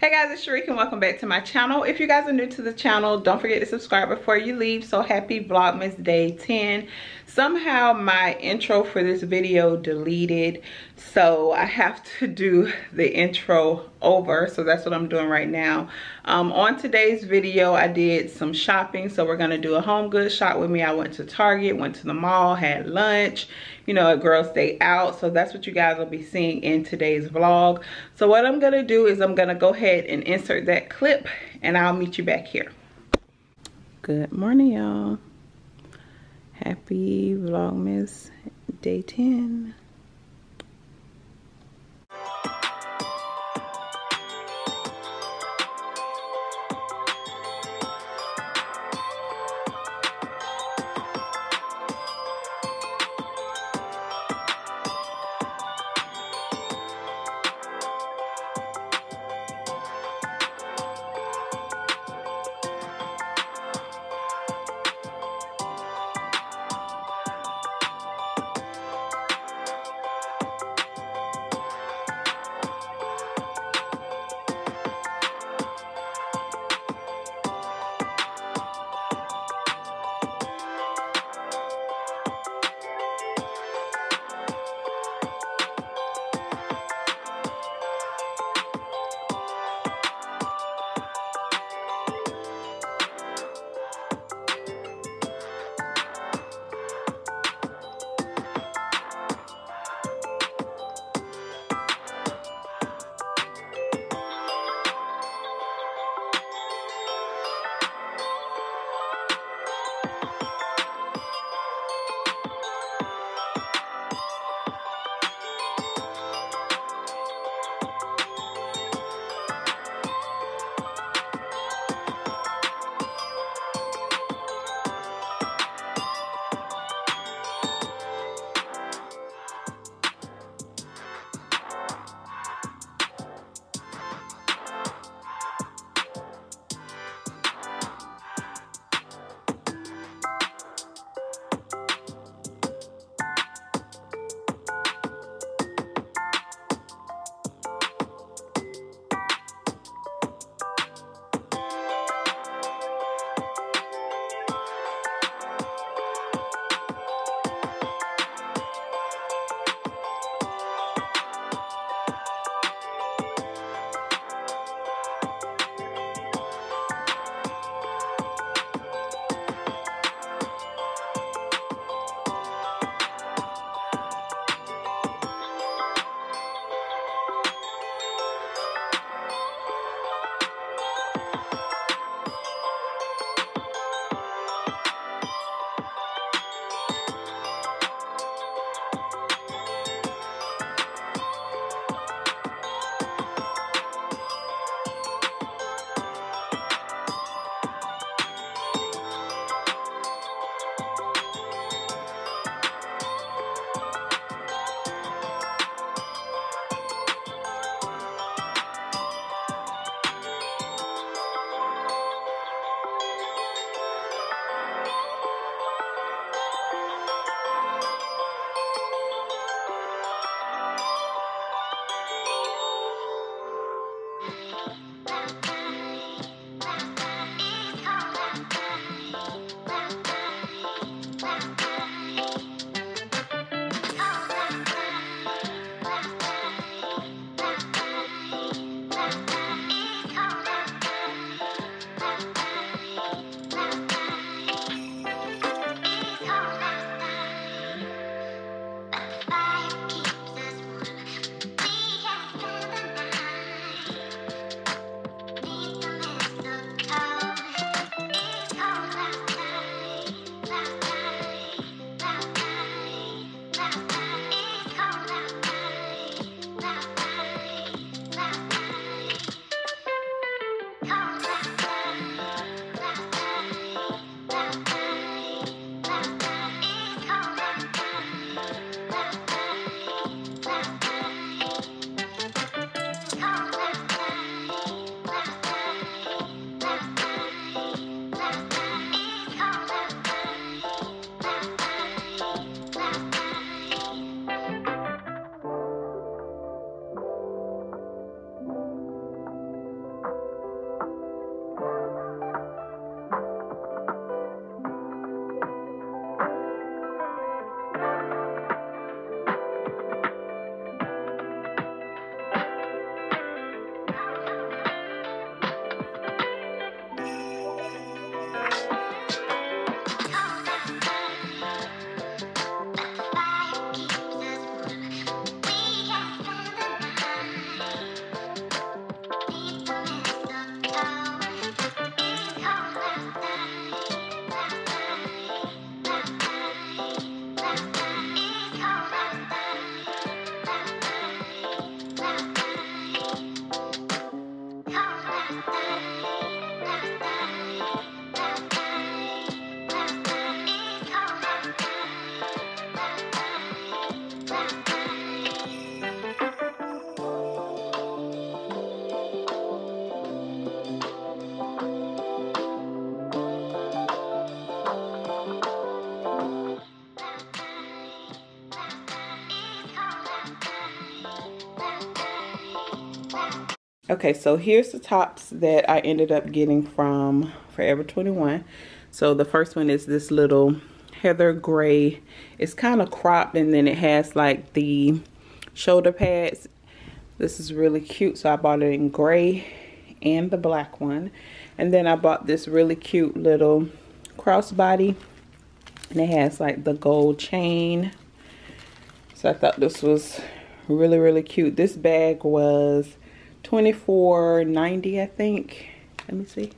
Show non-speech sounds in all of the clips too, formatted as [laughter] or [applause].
Hey guys, it's Sherika and welcome back to my channel. If you guys are new to the channel, don't forget to subscribe before you leave. So happy Vlogmas Day 10. Somehow my intro for this video deleted, so I have to do the intro over. So that's what I'm doing right now. Um, on today's video, I did some shopping. So we're gonna do a home goods shop with me. I went to Target, went to the mall, had lunch, you know, a girls day out. So that's what you guys will be seeing in today's vlog. So what I'm gonna do is I'm gonna go ahead and insert that clip and I'll meet you back here. Good morning, y'all. Happy Vlogmas Day 10. Okay, so here's the tops that I ended up getting from Forever 21. So the first one is this little heather gray. It's kind of cropped and then it has like the shoulder pads. This is really cute. So I bought it in gray and the black one. And then I bought this really cute little crossbody. And it has like the gold chain. So I thought this was really, really cute. This bag was $24.90 I think. Let me see.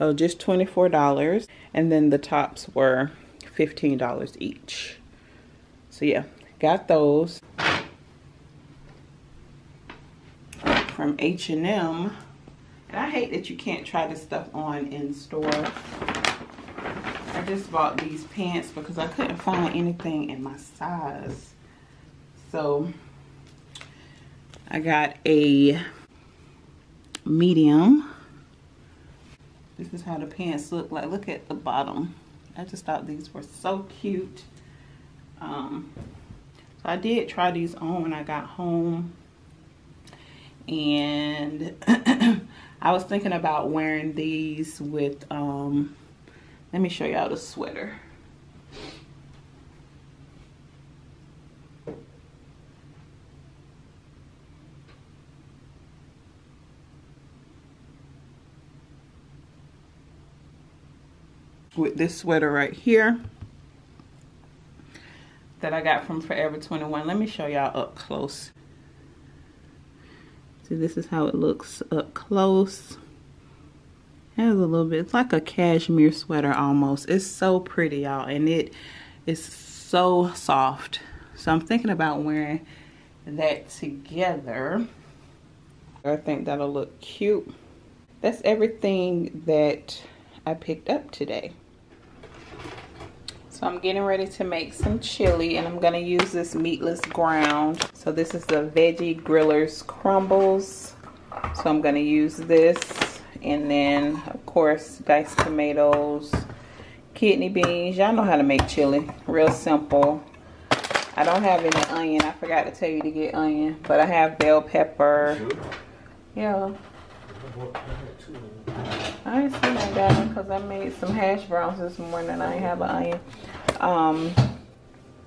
Oh, just $24. And then the tops were $15 each. So yeah, got those from H&M. And I hate that you can't try this stuff on in store. I just bought these pants because I couldn't find anything in my size. So I got a medium. This is how the pants look like. Look at the bottom. I just thought these were so cute. Um, so I did try these on when I got home. And [clears throat] I was thinking about wearing these with, um, let me show y'all the sweater. With this sweater right here that I got from Forever 21. Let me show y'all up close. See, this is how it looks up close. It has a little bit, it's like a cashmere sweater almost. It's so pretty, y'all, and it is so soft. So I'm thinking about wearing that together. I think that'll look cute. That's everything that I picked up today. So I'm getting ready to make some chili and I'm gonna use this meatless ground. So this is the Veggie Grillers Crumbles. So I'm gonna use this and then of course diced tomatoes, kidney beans. Y'all know how to make chili, real simple. I don't have any onion, I forgot to tell you to get onion, but I have bell pepper. Yeah. I didn't see my got because I made some hash browns this morning and I have an onion. Um,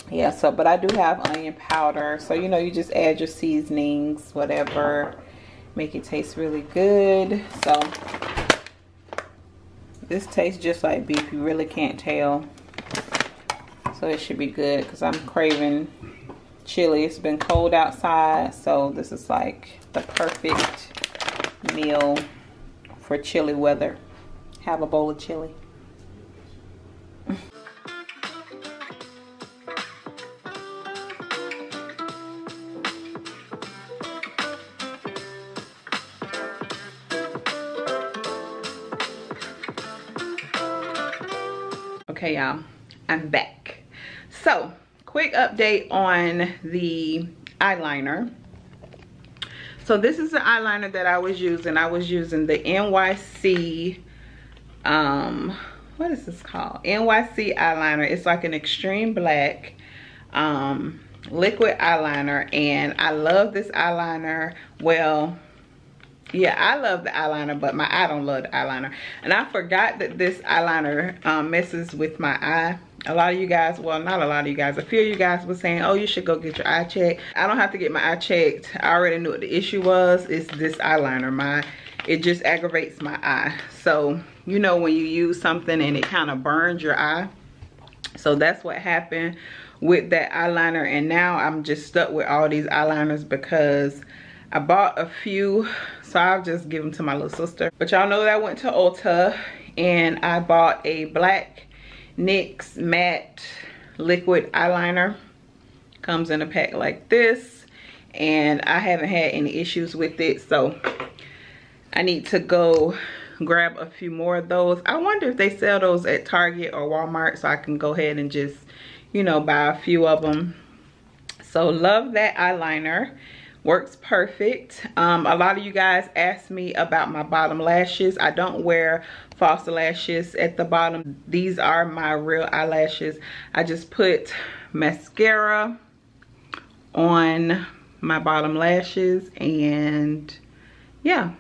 yeah, so, but I do have onion powder. So, you know, you just add your seasonings, whatever. Make it taste really good. So, this tastes just like beef. You really can't tell. So, it should be good because I'm craving chili. It's been cold outside. So, this is like the perfect meal for chilly weather. Have a bowl of chili. okay y'all i'm back so quick update on the eyeliner so this is the eyeliner that i was using. I was using the nyc um what is this called? Nyc eyeliner. It's like an extreme black um liquid eyeliner and i love this eyeliner. Well yeah i love the eyeliner but my eye don't love the eyeliner. And i forgot that this eyeliner um, messes with my eye a lot of you guys well not a lot of you guys a few of you guys were saying oh you should go get your eye checked. I don't have to get my eye checked. I already knew what the issue was. It's this eyeliner. My it just aggravates my eye. So you know when you use something and it kind of burns your eye. So that's what happened with that eyeliner. And now i'm just stuck with all these eyeliners because I bought a few, so I'll just give them to my little sister. But y'all know that I went to Ulta and I bought a black NYX matte liquid eyeliner. Comes in a pack like this. And I haven't had any issues with it, so I need to go grab a few more of those. I wonder if they sell those at Target or Walmart so I can go ahead and just, you know, buy a few of them. So love that eyeliner. Works perfect. Um, a lot of you guys asked me about my bottom lashes. I don't wear false lashes at the bottom. These are my real eyelashes. I just put mascara on my bottom lashes and yeah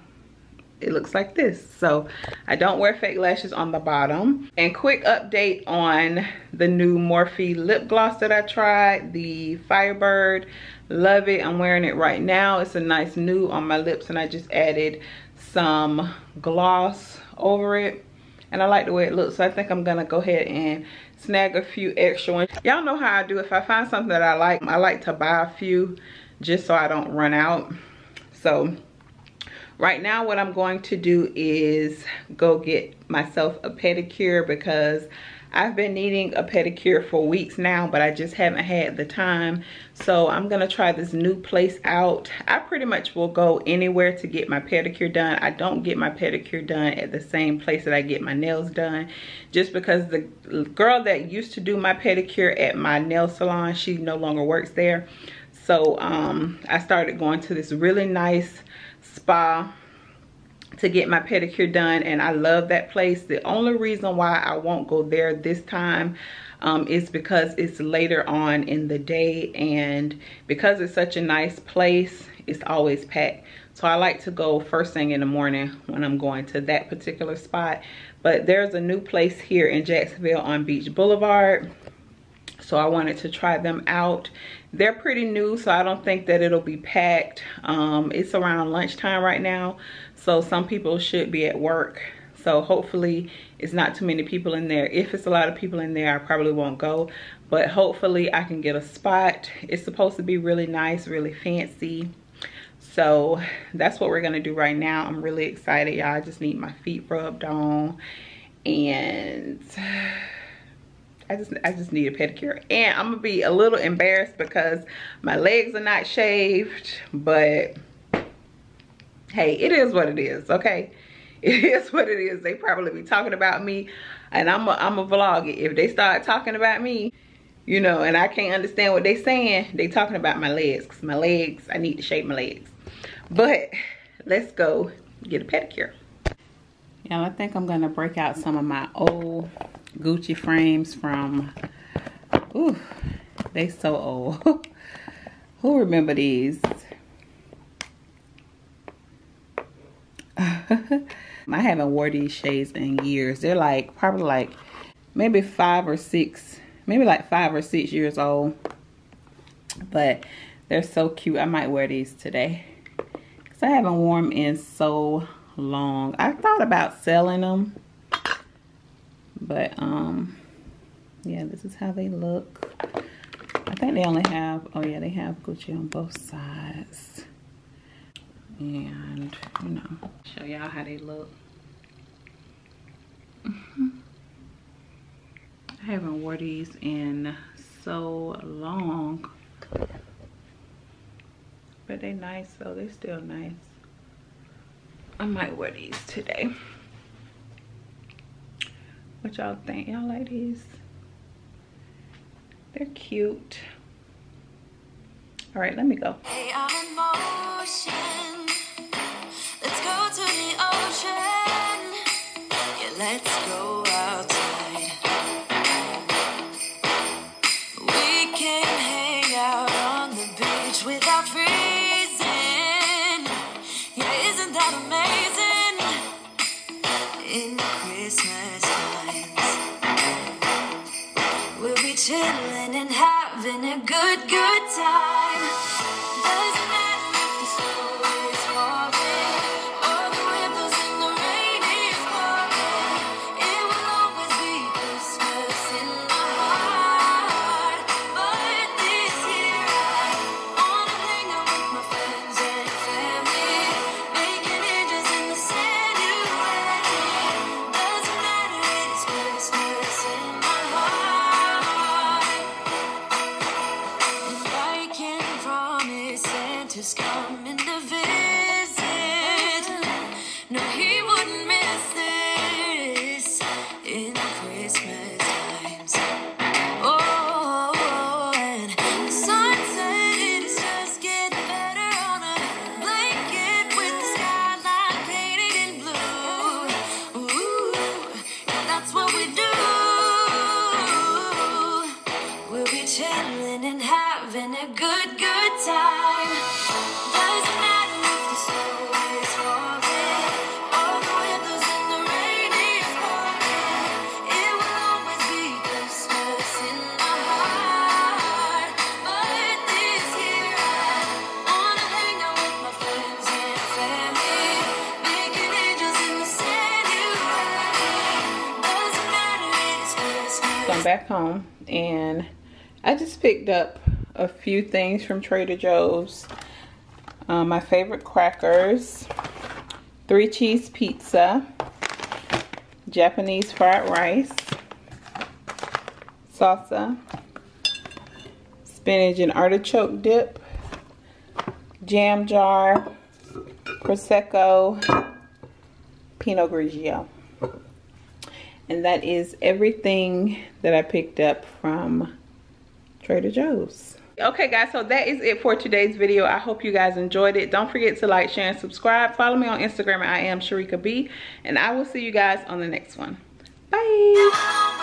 it looks like this. So i don't wear fake lashes on the bottom. And quick update on the new morphe lip gloss that i tried the firebird. Love it. I'm wearing it right now. It's a nice nude on my lips and i just added some gloss over it and i like the way it looks so i think i'm gonna go ahead and snag a few extra ones. Y'all know how i do if i find something that i like i like to buy a few just so i don't run out. So right now what i'm going to do is go get myself a pedicure because I've been needing a pedicure for weeks now, but I just haven't had the time. So I'm gonna try this new place out. I pretty much will go anywhere to get my pedicure done. I don't get my pedicure done at the same place that I get my nails done. Just because the girl that used to do my pedicure at my nail salon, she no longer works there. So um, I started going to this really nice spa to get my pedicure done and I love that place. The only reason why I won't go there this time um, is because it's later on in the day and because it's such a nice place, it's always packed. So I like to go first thing in the morning when I'm going to that particular spot. But there's a new place here in Jacksonville on Beach Boulevard. So I wanted to try them out. They're pretty new, so I don't think that it'll be packed. Um, it's around lunchtime right now. So some people should be at work. So hopefully it's not too many people in there. If it's a lot of people in there, I probably won't go. But hopefully I can get a spot. It's supposed to be really nice, really fancy. So that's what we're gonna do right now. I'm really excited, y'all. I just need my feet rubbed on. And I just I just need a pedicure. And I'm gonna be a little embarrassed because my legs are not shaved, but hey, it is what it is, okay? [laughs] It is what it is. They probably be talking about me and I'm a, I'm a vlog it. If they start talking about me, you know, and I can't understand what they saying, they talking about my legs. Cause my legs, I need to shape my legs. But let's go get a pedicure. Y'all, I think I'm gonna break out some of my old Gucci frames from, ooh, they so old. [laughs] Who remember these? I haven't wore these shades in years. They're like probably like maybe five or six, maybe like five or six years old. But they're so cute. I might wear these today. Because I haven't worn them in so long. I thought about selling them. But um yeah, this is how they look. I think they only have, oh yeah, they have Gucci on both sides and you know. Show y'all how they look. Mm-hmm. I haven't wore these in so long. But they nice so they still nice. I might wear these today. What y'all think? Y'all like these? They're cute. All right let me go. Hey, good time. Back home and I just picked up a few things from Trader Joe's. Um, my favorite crackers, three cheese pizza, Japanese fried rice, salsa, spinach and artichoke dip, jam jar, Prosecco, Pinot Grigio. And that is everything that I picked up from Trader Joe's. Okay guys, so that is it for today's video. I hope you guys enjoyed it. Don't forget to like, share, and subscribe. Follow me on Instagram I am Sherika B. And I will see you guys on the next one. Bye.